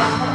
감사합니다.